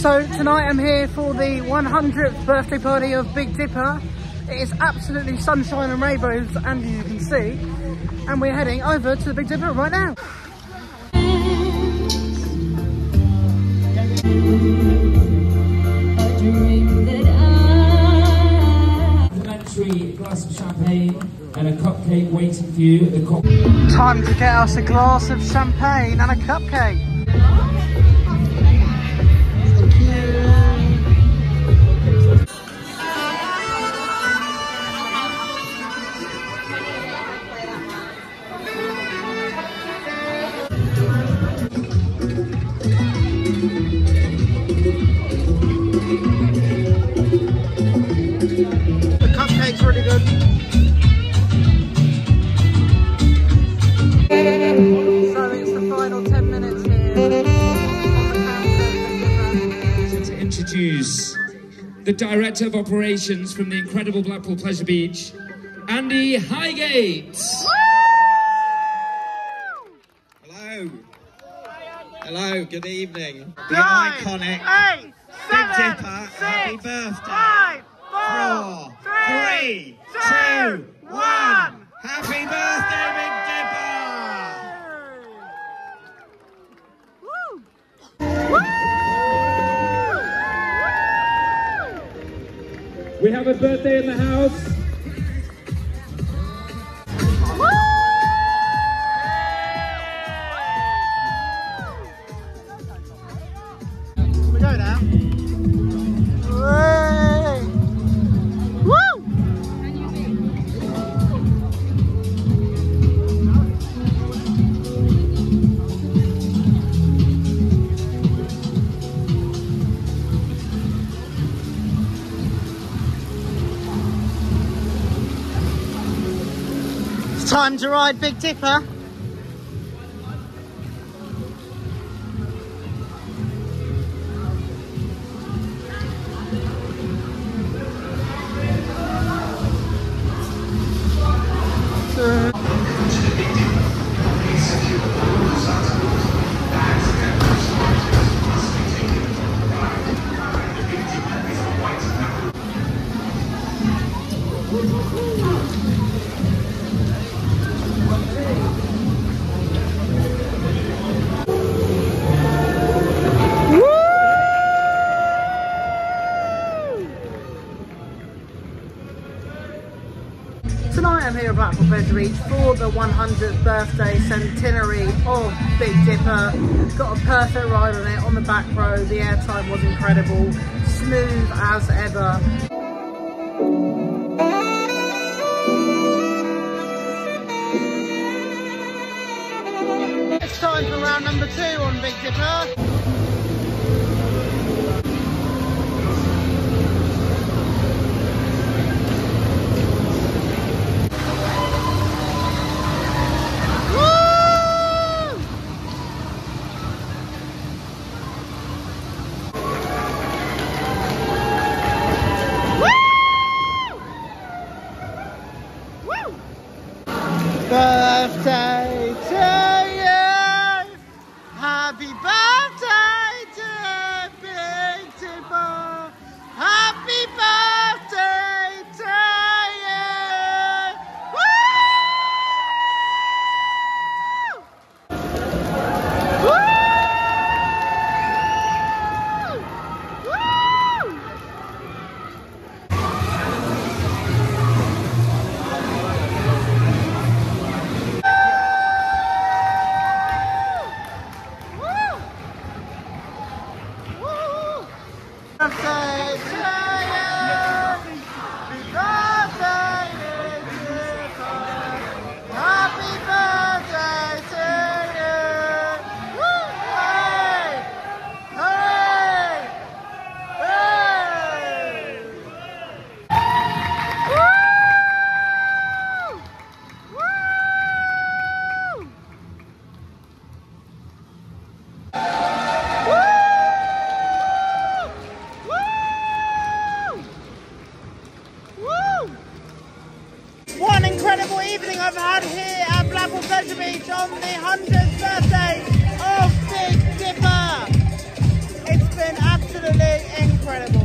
So tonight I'm here for the 100th birthday party of Big Dipper. It is absolutely sunshine and rainbows, and you can see. And we're heading over to the Big Dipper right now. Glass of champagne and a cupcake waiting for you. Time to get us a glass of champagne and a cupcake. Cupcake's really good. So it's the final 10 minutes here. on the countdown. to introduce the Director of Operations from the incredible Blackpool Pleasure Beach, Andy Highgate. Hello. Hello, good evening. The Nine, iconic eight, We have a birthday in the house. We go now. Time to ride Big Dipper. Tonight I'm here at Pleasure Beach for the 100th birthday centenary of Big Dipper. Got a perfect ride on it on the back row. The airtime was incredible, smooth as ever. It's time for round number two on Big Dipper. Birthday Birthday Michael Sedgemich on the 100th birthday of Big Dipper. It's been absolutely incredible.